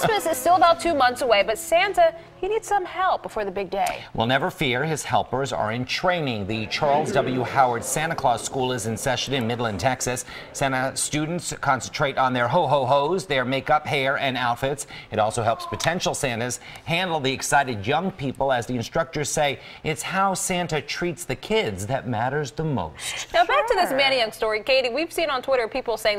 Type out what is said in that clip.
Christmas is still about two months away, but Santa, he needs some help before the big day. Well, never fear, his helpers are in training. The Charles W. Howard Santa Claus School is in session in Midland, Texas. Santa students concentrate on their ho-ho-hos, their makeup, hair, and outfits. It also helps potential Santas handle the excited young people, as the instructors say, it's how Santa treats the kids that matters the most. Now, back to this Manny Young story. Katie, we've seen on Twitter people saying